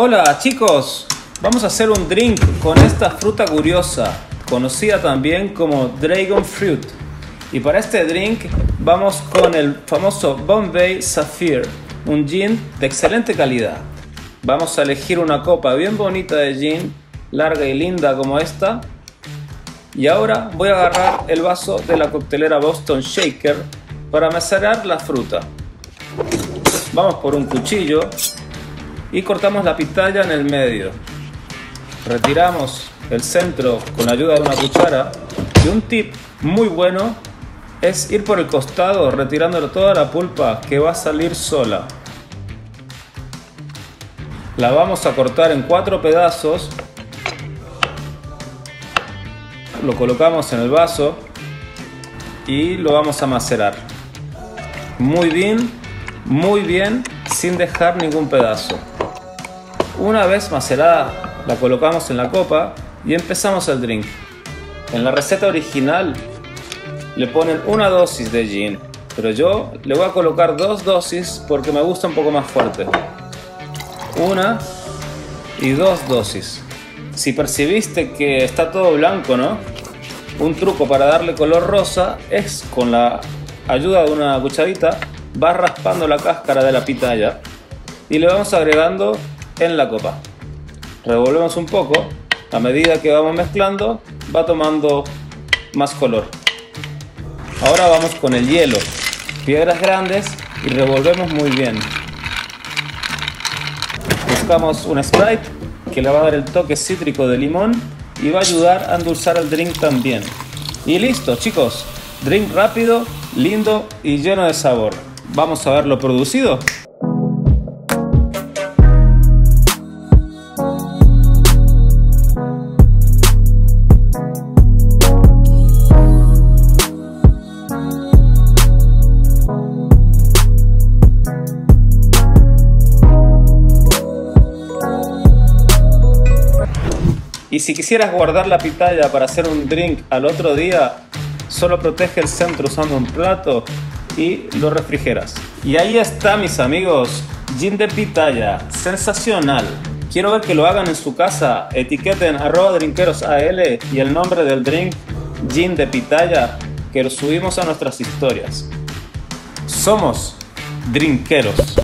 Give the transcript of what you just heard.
Hola chicos, vamos a hacer un drink con esta fruta curiosa, conocida también como Dragon Fruit. Y para este drink vamos con el famoso Bombay Sapphire, un gin de excelente calidad. Vamos a elegir una copa bien bonita de gin, larga y linda como esta. Y ahora voy a agarrar el vaso de la coctelera Boston Shaker para macerar la fruta. Vamos por un cuchillo y cortamos la pitaya en el medio. Retiramos el centro con la ayuda de una cuchara y un tip muy bueno es ir por el costado retirándole toda la pulpa que va a salir sola. La vamos a cortar en cuatro pedazos. Lo colocamos en el vaso y lo vamos a macerar. Muy bien, muy bien, sin dejar ningún pedazo. Una vez macerada, la colocamos en la copa y empezamos el drink. En la receta original le ponen una dosis de gin, pero yo le voy a colocar dos dosis porque me gusta un poco más fuerte. Una y dos dosis. Si percibiste que está todo blanco, ¿no? Un truco para darle color rosa es con la ayuda de una cucharita, va raspando la cáscara de la pitaya y le vamos agregando en la copa. Revolvemos un poco, a medida que vamos mezclando va tomando más color. Ahora vamos con el hielo, piedras grandes y revolvemos muy bien. Buscamos un Sprite que le va a dar el toque cítrico de limón y va a ayudar a endulzar el drink también. Y listo chicos, drink rápido, lindo y lleno de sabor. Vamos a verlo producido. Y si quisieras guardar la pitaya para hacer un drink al otro día, solo protege el centro usando un plato y lo refrigeras. Y ahí está mis amigos, gin de pitaya, sensacional. Quiero ver que lo hagan en su casa, etiqueten arroba drinkerosal y el nombre del drink, gin de pitaya, que lo subimos a nuestras historias. Somos drinkeros.